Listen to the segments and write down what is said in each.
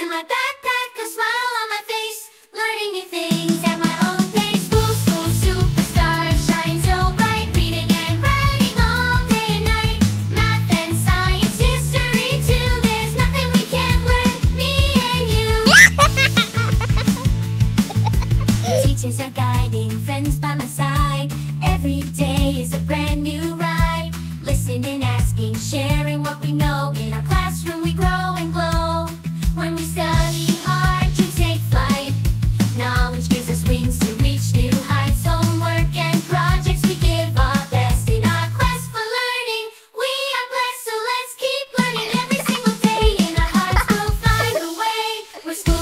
in my backpack, a smile on my face, learning new things.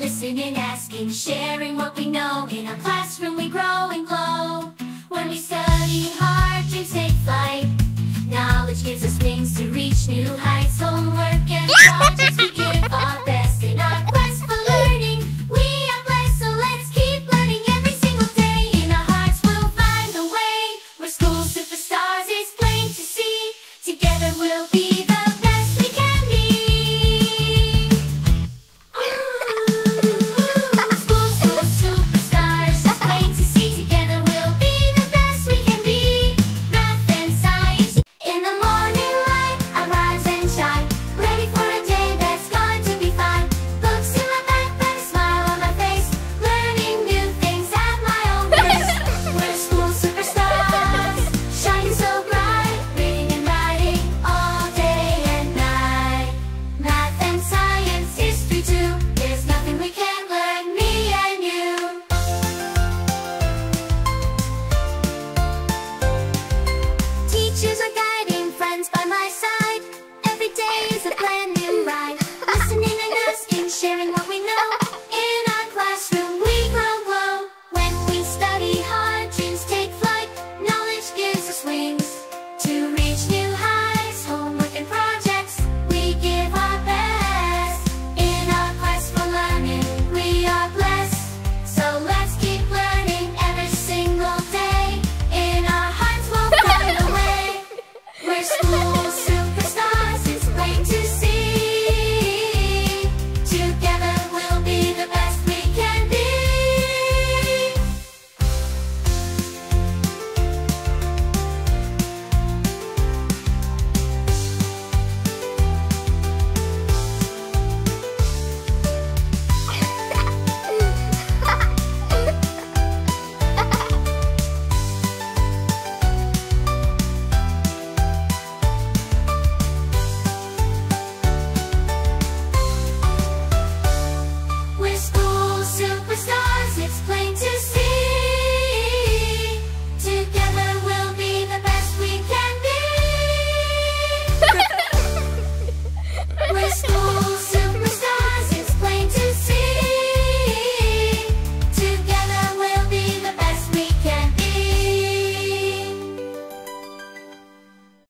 Listening, asking, sharing what we know. In a classroom we grow and glow. When we study hard, dreams take flight. Knowledge gives us wings to reach new heights. Homework and projects we give our best in our quest for learning. We are blessed, so let's keep learning every single day. In our hearts we'll find the way. We're school superstars, it's plain to see. Together we'll be. high school.